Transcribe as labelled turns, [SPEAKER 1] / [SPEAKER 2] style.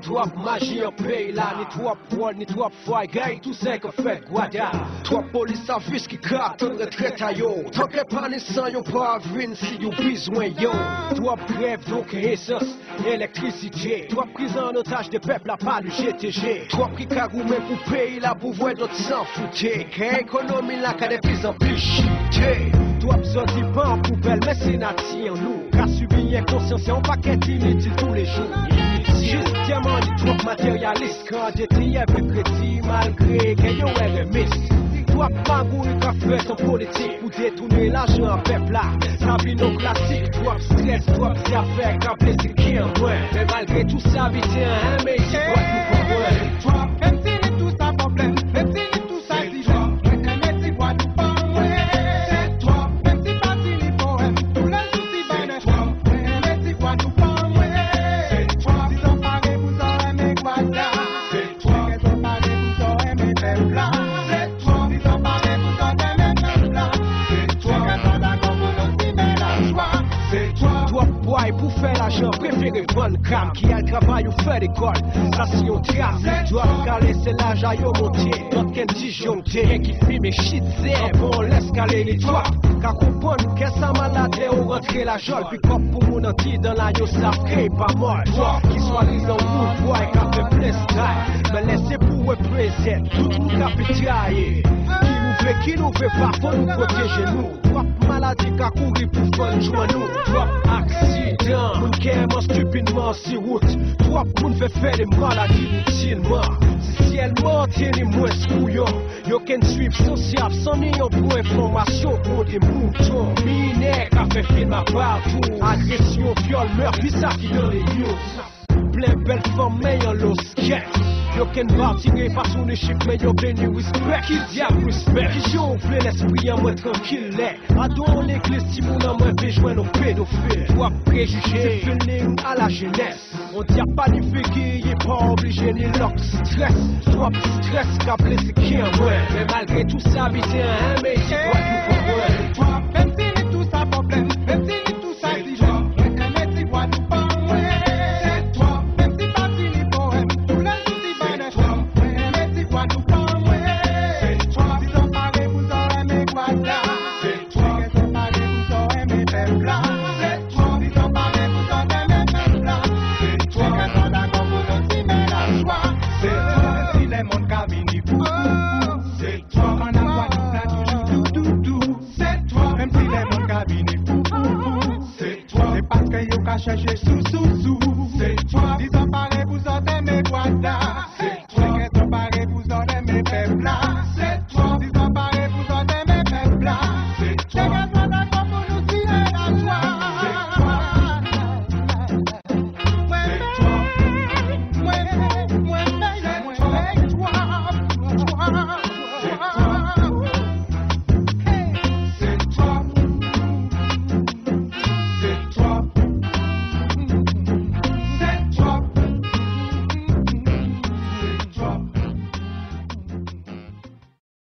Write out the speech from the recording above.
[SPEAKER 1] trop magie en pays là, ni trop poil, ni trop foie, gay, tout ça que fait guada. Trop police service qui carte en retraite à yo. Tant que pas yo pas vin si yo besoin yo. Trop bref, donc essence, électricité. Trop prise en otage des peuples à pas le GTG. Trop pris cagoumé pour pays là pour voir notre sang fouté. Économie là, qu'à des plus en plus chité. Toi sorti pas en poubelle, mais c'est nature nous. Car subir conscience, on paquet inutile tous les jours. Jist diamant di trok materyalist Kandeti evè kreti malgre ke yo e remis Wap magou e ka fè son politik Ou detoune l'ajan pepla Sa bino klasik Wap stres, wap zafè, ka plesi ki an mwen Men malgre tout sa bitè an mè Jist wap nou pou mwen
[SPEAKER 2] Toi,
[SPEAKER 1] pour faire l'argent, préférez vendre cam qui a le travail ou faire l'école. Ça, si on trace, toi, caler, c'est l'âge à yo monter. D'autres qu'un disjoncté, qui filme et shit, c'est bon, laisse caler les toi. Car comprendre qu'est-ce que malade est ou rentrer la jolle? Puis comme pour mon anti dans la yo, ça crée pas mal. Toi, qui soit disant vous, boy, qu'a fait plein style. Mais laissez pour eux présent, tout capitaille. Qui nous fait, qui nous fait pas, faut nous protéger nous. Toi, maladie qu'a couru pour faire joindre nous. Toi, dan Moun kèman stupidman si wout Prop moun fè fè de maladi routinman. Si siel mantye ni mwen skouyon Yo ken suiv sosyap san ni yon pou informasyon pou de mouton. Minek a fè film apatou Agresyon, viol, mèr, pisa ki dan le news Ple bel fòm men yon los kèt Yo ken partiré par son échec, mais yo béni respect. Qui diable respect? Qui jonfle l'esprit en moi tranquille. Adon l'église, si mon en moi fait joindre nos pédophiles. Toi préjugé, c'est feeling à la jeunesse. On dit y'a pas ni figure, y est pas obligé ni lock stress. Toi stress, qu'a blessé qui en moi. Mais malgré tout c'est quoi
[SPEAKER 2] chercher sous sous sous. C'est toi. Disemparé pour sauter mes boîtes